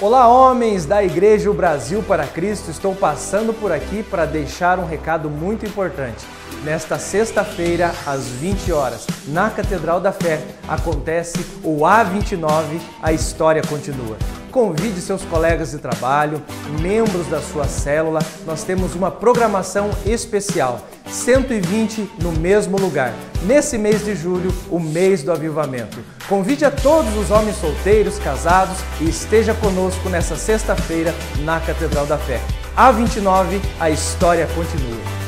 Olá, homens da Igreja o Brasil para Cristo. Estou passando por aqui para deixar um recado muito importante. Nesta sexta-feira, às 20 horas, na Catedral da Fé, acontece o A29 A História Continua. Convide seus colegas de trabalho, membros da sua célula. Nós temos uma programação especial. 120 no mesmo lugar. Nesse mês de julho, o mês do avivamento. Convide a todos os homens solteiros, casados e esteja conosco nessa sexta-feira na Catedral da Fé. A 29, a história continua.